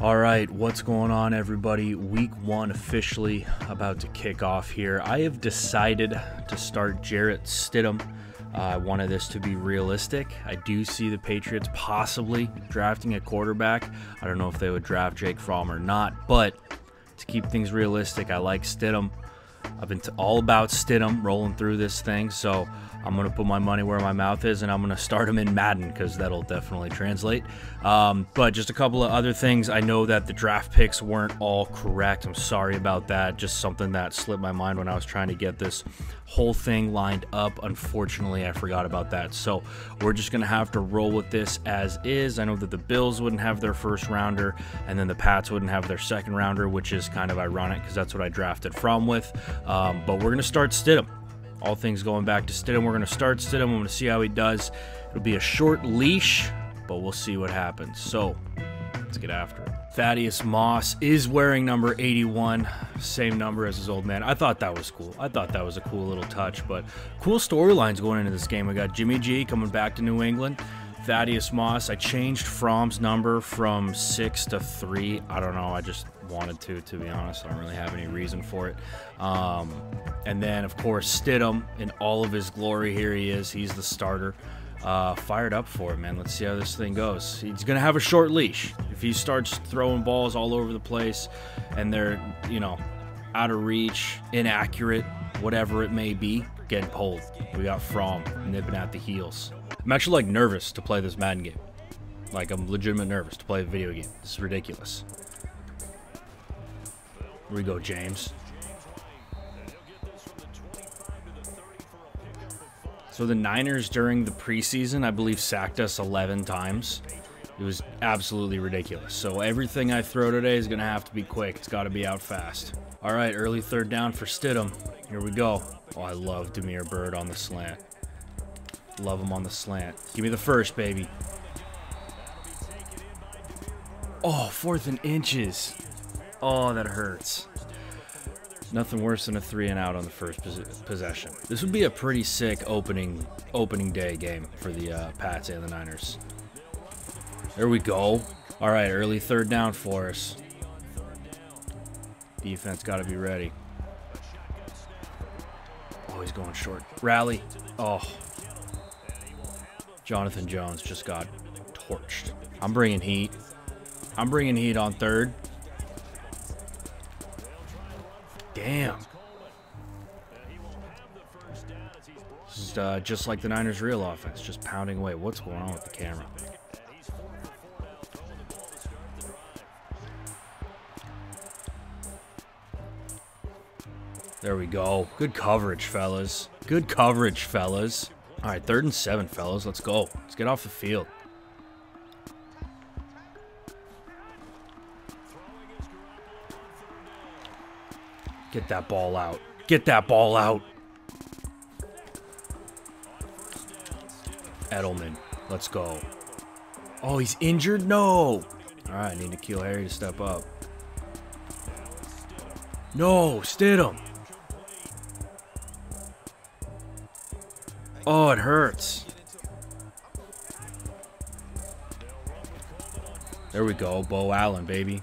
All right, what's going on, everybody? Week one officially about to kick off here. I have decided to start Jarrett Stidham. Uh, I wanted this to be realistic. I do see the Patriots possibly drafting a quarterback. I don't know if they would draft Jake Fromm or not, but to keep things realistic, I like Stidham. I've been all about Stidham rolling through this thing, so I'm going to put my money where my mouth is and I'm going to start him in Madden because that'll definitely translate. Um, but just a couple of other things. I know that the draft picks weren't all correct. I'm sorry about that. Just something that slipped my mind when I was trying to get this whole thing lined up. Unfortunately, I forgot about that. So we're just going to have to roll with this as is. I know that the Bills wouldn't have their first rounder and then the Pats wouldn't have their second rounder, which is kind of ironic because that's what I drafted from with. Um, but we're going to start Stidham all things going back to Stidham. We're going to start Stidham. I'm going to see how he does. It'll be a short leash, but we'll see what happens. So let's get after it. Thaddeus Moss is wearing number 81, same number as his old man. I thought that was cool. I thought that was a cool little touch, but cool storylines going into this game. We got Jimmy G coming back to New England. Thaddeus Moss. I changed Fromm's number from six to three. I don't know. I just wanted to, to be honest. I don't really have any reason for it. Um, and then, of course, Stidham in all of his glory. Here he is. He's the starter. Uh, fired up for it, man. Let's see how this thing goes. He's going to have a short leash. If he starts throwing balls all over the place and they're, you know, out of reach, inaccurate, whatever it may be, getting pulled. We got Fromm nipping at the heels. I'm actually like nervous to play this Madden game. Like I'm legitimate nervous to play a video game. This is ridiculous. Here we go, James. So the Niners during the preseason, I believe, sacked us 11 times. It was absolutely ridiculous. So everything I throw today is going to have to be quick. It's got to be out fast. All right, early third down for Stidham. Here we go. Oh, I love Damiere Byrd on the slant. Love him on the slant. Give me the first, baby. Oh, fourth and inches. Oh, that hurts. Nothing worse than a three and out on the first possession. This would be a pretty sick opening opening day game for the uh, Pats and the Niners. There we go. All right, early third down for us. Defense got to be ready. Oh, he's going short. Rally. Oh. Jonathan Jones just got torched. I'm bringing heat. I'm bringing heat on third. Damn. Is uh, just like the Niners' real offense, just pounding away. What's going on with the camera? There we go. Good coverage, fellas. Good coverage, fellas. All right, third and seven, fellas. Let's go. Let's get off the field. Get that ball out. Get that ball out. Edelman. Let's go. Oh, he's injured? No. All right, I need N'Keal Harry to step up. No, Stidham. Oh, it hurts. There we go. Beau Allen, baby.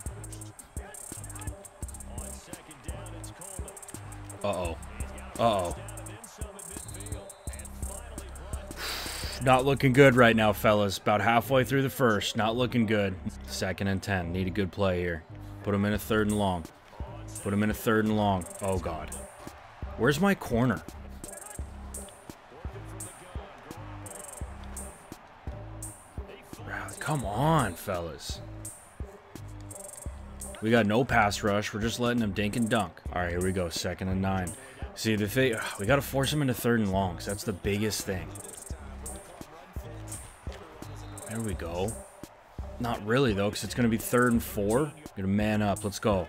Uh-oh. Uh-oh. Not looking good right now, fellas. About halfway through the first. Not looking good. Second and 10. Need a good play here. Put him in a third and long. Put him in a third and long. Oh, God. Where's my corner? Come on, fellas. We got no pass rush. We're just letting them dink and dunk. All right, here we go. Second and nine. See, the thing, we got to force them into third and longs. That's the biggest thing. There we go. Not really, though, because it's going to be third and four. Going to man up. Let's go.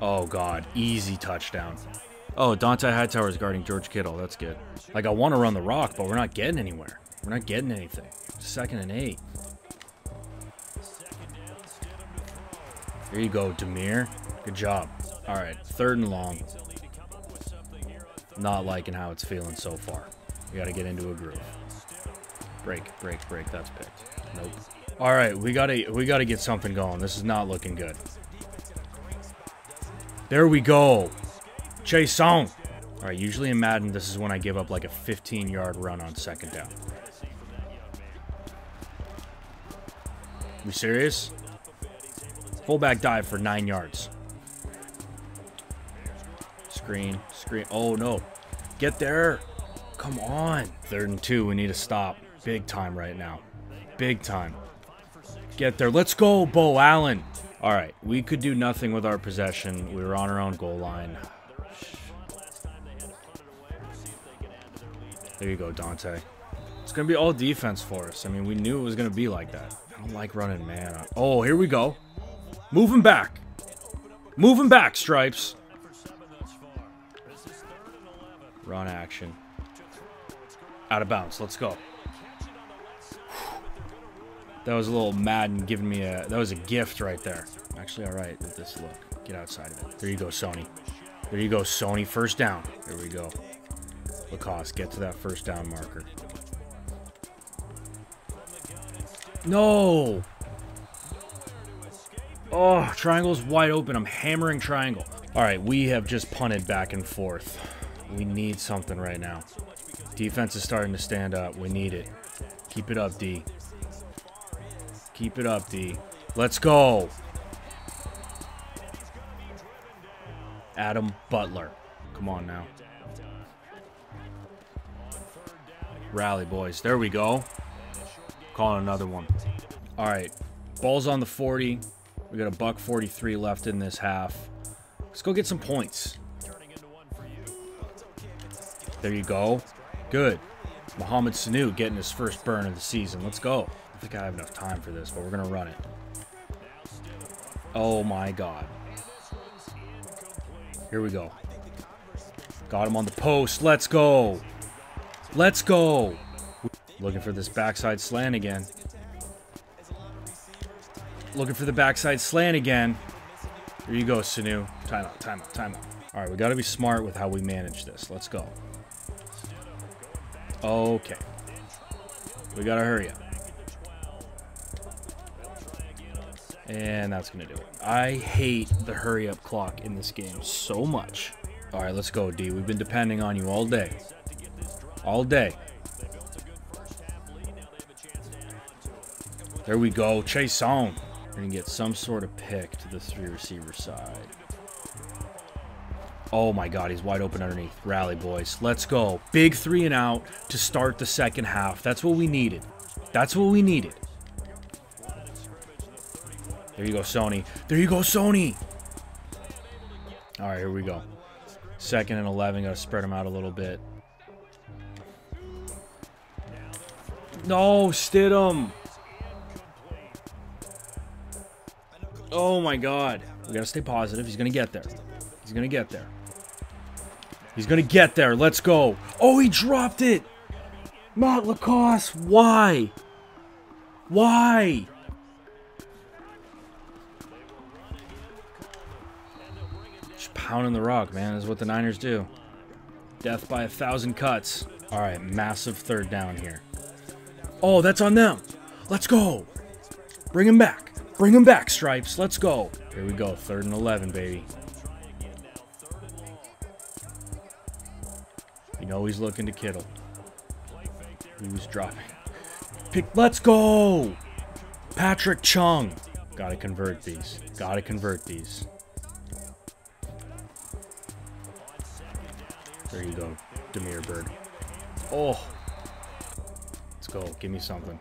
Oh, God. Easy touchdown. Oh, Dont'a Hightower is guarding George Kittle. That's good. Like, I want to run the rock, but we're not getting anywhere. We're not getting anything. Second and eight. There you go, Damiere. Good job. All right, third and long. Not liking how it's feeling so far. We got to get into a groove. Break, break, break. That's picked. Nope. All right, we gotta we gotta get something going. This is not looking good. There we go. Song. All right, usually in Madden, this is when I give up like a 15-yard run on second down. You serious? Fullback dive for nine yards. Screen, screen. Oh no. Get there. Come on. Third and two. We need to stop. Big time right now. Big time. Get there. Let's go, Beau Allen. All right. We could do nothing with our possession. We were on our own goal line. There you go, Dante. It's going to be all defense for us. I mean, we knew it was going to be like that. I don't like running man. Oh, here we go. Moving back. Move him back, Stripes. Run action. Out of bounds. Let's go. That was a little Madden giving me a... That was a gift right there. Actually, all right with this look. Get outside of it. There you go, Sony. There you go, Sony. First down. There we go. LaCosse, get to that first down marker. No! Oh, triangle's wide open. I'm hammering triangle. All right, we have just punted back and forth. We need something right now. Defense is starting to stand up. We need it. Keep it up, D. Keep it up, D. Let's go. Adam Butler. Come on now. Rally, boys. There we go. Calling another one. All right. Ball's on the 40. We got a buck 43 left in this half. Let's go get some points. There you go. Good. Mohamed Sanu getting his first burn of the season. Let's go. I think I have enough time for this, but we're going to run it. Oh my god. Here we go. Got him on the post. Let's go. Let's go. Looking for this backside slant again. Looking for the backside slant again. Here you go, Sanu. Timeout, timeout, timeout. All right, we got to be smart with how we manage this. Let's go. Okay. We got to hurry up. And that's going to do it. I hate the hurry up clock in this game so much. All right, let's go, D. We've been depending on you all day. All day. There we go. Chase Song. We're going to get some sort of pick to the three receiver side. Oh my god, he's wide open underneath. Rally, boys. Let's go. Big three and out to start the second half. That's what we needed. That's what we needed. There you go, Sony. There you go, Sony. All right, here we go. Second and 11. Got to spread them out a little bit. No, Stidham. Oh my god. We gotta stay positive. He's gonna get there. He's gonna get there. He's gonna get there. Let's go. Oh, he dropped it. Matt LaCosse. Why? Why? Just pounding the rock, man, is what the Niners do. Death by a thousand cuts. All right, massive third down here. Oh, that's on them. Let's go. Bring him back. Bring him back, Stripes. Let's go. Here we go. Third and 11, baby. You know he's looking to Kittle. He was dropping. Pick. Let's go. Patrick Chung. Gotta convert these. Gotta convert these. There you go, Damiere Byrd. Oh. Let's go. Give me something.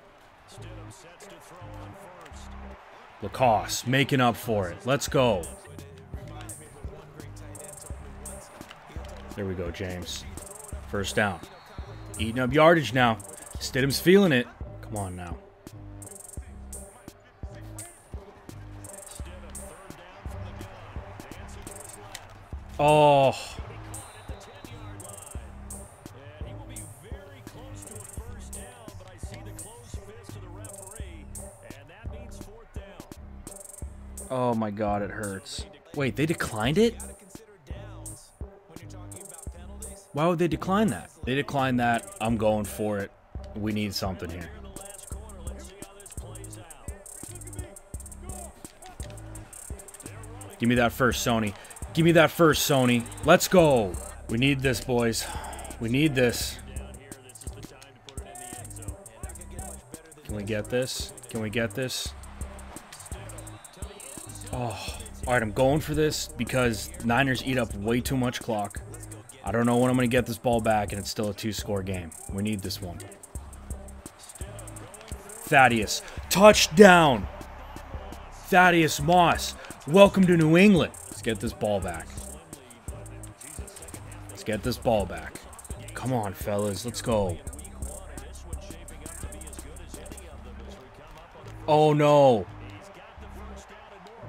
LaCosse making up for it. Let's go. There we go, James. First down. Eating up yardage now. Stidham's feeling it. Come on now. Oh. Oh my god, it hurts. Wait, they declined it? Why would they decline that? They declined that. I'm going for it. We need something here. Give me that first, Sony. Give me that first, Sony. Let's go. We need this, boys. We need this. Can we get this? Can we get this? Oh, all right, I'm going for this because Niners eat up way too much clock. I don't know when I'm going to get this ball back, and it's still a two-score game. We need this one. Thaddeus. Touchdown! Thaddeus Moss. Welcome to New England. Let's get this ball back. Let's get this ball back. Come on, fellas. Let's go. Oh, no.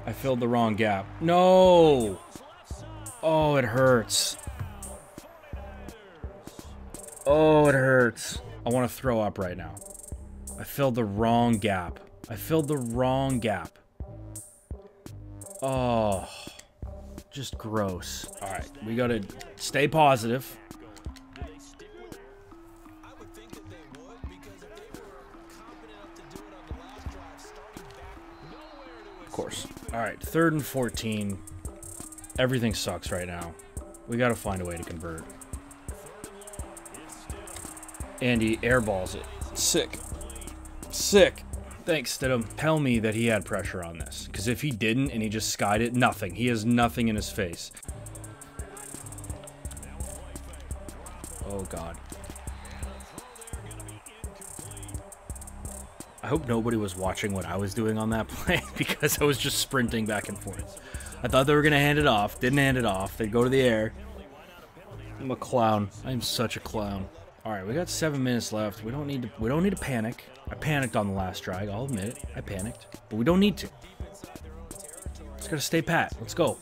I filled the wrong gap. No! Oh, it hurts. Oh, it hurts. I want to throw up right now. I filled the wrong gap. I filled the wrong gap. Oh, just gross. All right, we got to stay positive. Course. All right, third and 14. Everything sucks right now. We got to find a way to convert. Andy airballs it. Sick. Sick. Thanks, Stidham. Tell me that he had pressure on this. Because if he didn't and he just skied it, nothing. He has nothing in his face. Oh, God. I hope nobody was watching what I was doing on that play because I was just sprinting back and forth. I thought they were going to hand it off. Didn't hand it off. They'd go to the air. I'm a clown. I'm such a clown. All right, we got seven minutes left. We don't need to. We don't need to panic. I panicked on the last drag. I'll admit it. I panicked, but we don't need to. Just gotta stay pat. Let's go.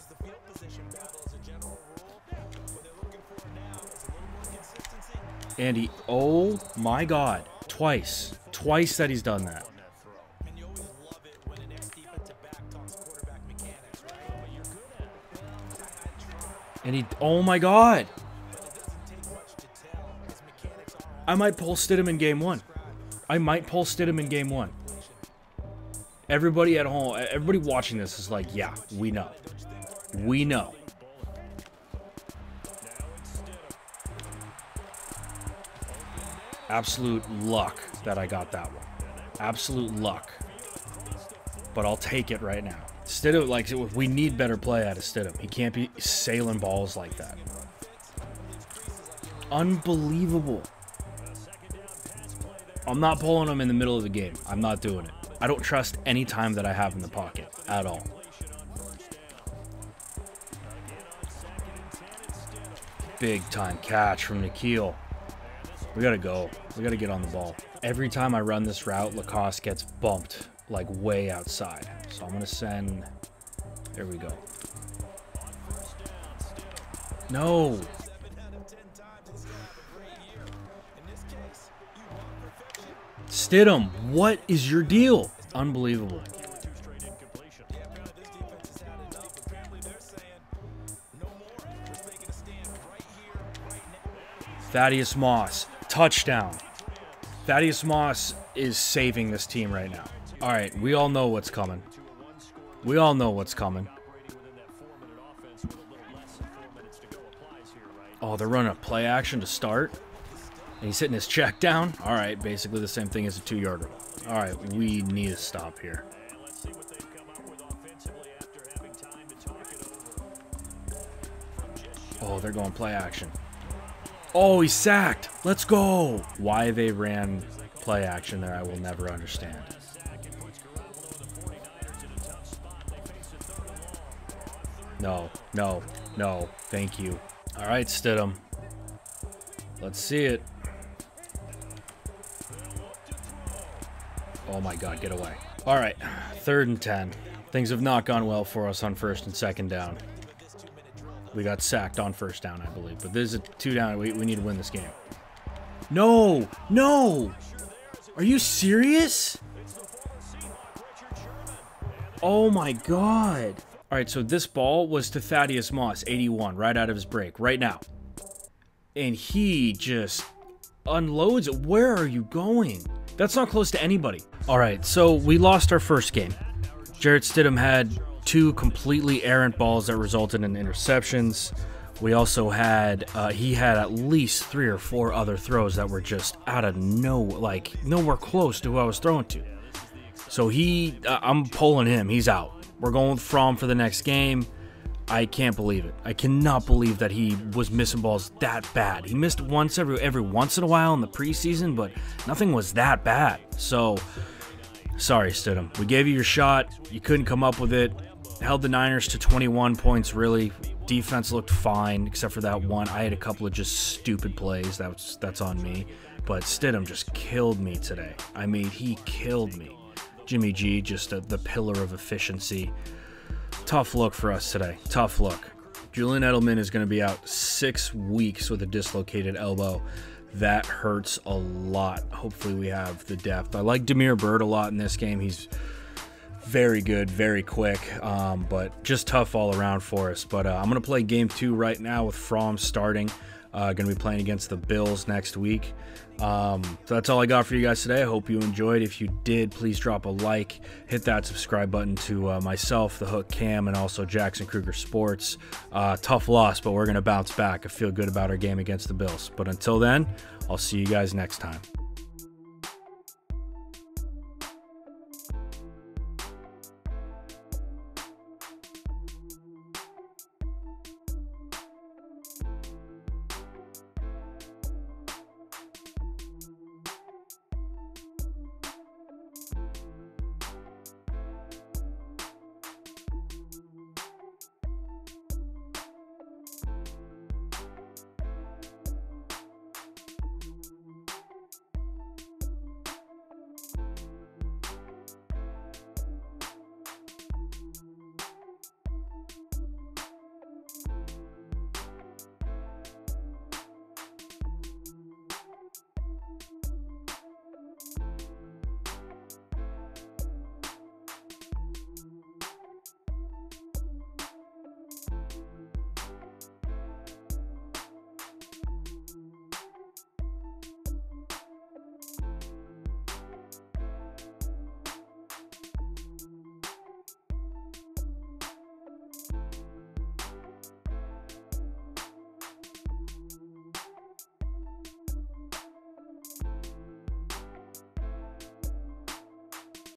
Andy, oh my God, twice, twice that he's done that. And he, oh my God. I might pull Stidham in game one. I might pull Stidham in game one. Everybody at home, everybody watching this is like, yeah, we know. We know. Absolute luck that I got that one. Absolute luck. But I'll take it right now. Stidham, like, we need better play out of Stidham. He can't be sailing balls like that. Unbelievable. I'm not pulling him in the middle of the game. I'm not doing it. I don't trust any time that I have in the pocket at all. Big time catch from N'Keal. We gotta go. We gotta get on the ball. Every time I run this route, LaCosse gets bumped like way outside. So I'm gonna send. There we go. No. Stidham, what is your deal? Unbelievable. Thaddeus Moss, touchdown. Thaddeus Moss is saving this team right now. All right, we all know what's coming. We all know what's coming. Oh, they're running a play action to start. And he's hitting his check down. All right, basically the same thing as a two-yarder. All right, we need to stop here. Oh, they're going play action. Oh, he's sacked. Let's go. Why they ran play action there, I will never understand. No, no, no. Thank you. All right, Stidham. Let's see it. Oh my god, get away. All right, third and 10. Things have not gone well for us on first and second down. We got sacked on first down, I believe. But this is a two down. We, we need to win this game. No! No! Are you serious? Oh my god. All right, so this ball was to Thaddeus Moss, 81, right out of his break, right now. And he just unloads it. Where are you going? That's not close to anybody. All right, so we lost our first game. Jarrett Stidham had two completely errant balls that resulted in interceptions. We also had uh, he had at least three or four other throws that were just out of no like nowhere close to who I was throwing to. So he, uh, I'm pulling him. He's out. We're going with Fromm for the next game. I can't believe it. I cannot believe that he was missing balls that bad. He missed once every every once in a while in the preseason, but nothing was that bad. So sorry, Stidham. We gave you your shot. You couldn't come up with it. Held the Niners to 21 points. Really, defense looked fine except for that one. I had a couple of just stupid plays. That's that's on me. But Stidham just killed me today. I mean, he killed me. Jimmy G, just a, the pillar of efficiency. Tough look for us today. Tough look. Julian Edelman is going to be out six weeks with a dislocated elbow. That hurts a lot. Hopefully, we have the depth. I like Damiere Byrd a lot in this game. He's very good, very quick, um, but just tough all around for us. But uh, I'm going to play game two right now with Fromm starting. Uh, going to be playing against the Bills next week. Um, so that's all I got for you guys today. I hope you enjoyed. If you did, please drop a like, hit that subscribe button to uh, myself, the Hook Cam, and also Jackson Krueger Sports. Uh, tough loss, but we're going to bounce back. I feel good about our game against the Bills. But until then, I'll see you guys next time.